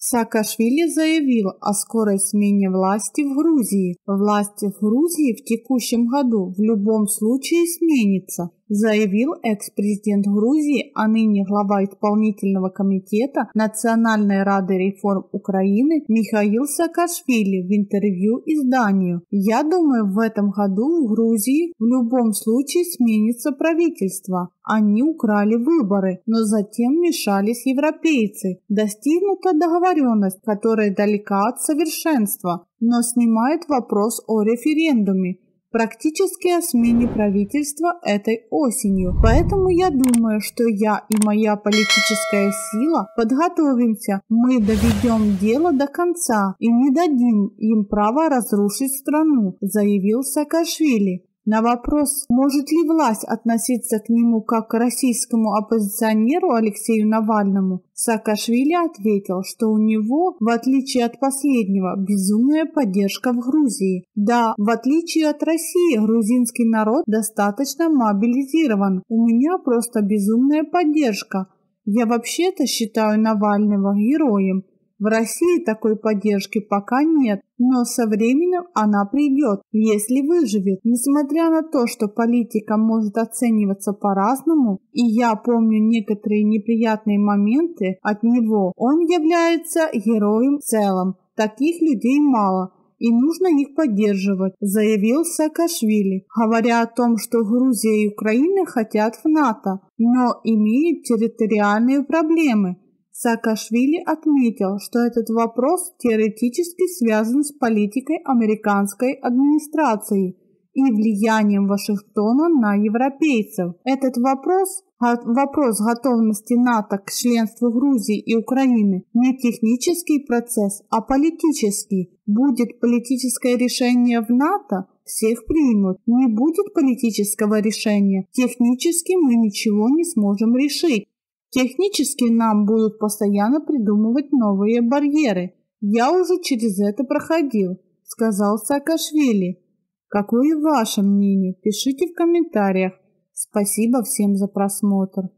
Саакашвили заявил о скорой смене власти в Грузии. Власть в Грузии в текущем году в любом случае сменится, заявил экс-президент Грузии, а ныне глава исполнительного комитета Национальной рады реформ Украины Михаил Саакашвили в интервью изданию. Я думаю, в этом году в Грузии в любом случае сменится правительство. Они украли выборы, но затем мешались европейцы. Достигнута договоренность, которая далека от совершенства, но снимает вопрос о референдуме практически о смене правительства этой осенью. Поэтому я думаю, что я и моя политическая сила подготовимся. Мы доведем дело до конца и не дадим им права разрушить страну, заявил Саакашвили. На вопрос, может ли власть относиться к нему как к российскому оппозиционеру Алексею Навальному, Саакашвили ответил, что у него, в отличие от последнего, безумная поддержка в Грузии. Да, в отличие от России, грузинский народ достаточно мобилизирован. У меня просто безумная поддержка. Я вообще-то считаю Навального героем. В России такой поддержки пока нет, но со временем она придет, если выживет. Несмотря на то, что политика может оцениваться по-разному, и я помню некоторые неприятные моменты от него, он является героем в целом. Таких людей мало, и нужно их поддерживать, заявил Саакашвили, говоря о том, что Грузия и Украина хотят в НАТО, но имеют территориальные проблемы – Саакашвили отметил, что этот вопрос теоретически связан с политикой американской администрации и влиянием Вашингтона на европейцев. Этот вопрос Вопрос готовности НАТО к членству Грузии и Украины не технический процесс, а политический. Будет политическое решение в НАТО, всех примут. Не будет политического решения, технически мы ничего не сможем решить. Технически нам будут постоянно придумывать новые барьеры. Я уже через это проходил, сказал Саакашвили. Какое ваше мнение? Пишите в комментариях. Спасибо всем за просмотр.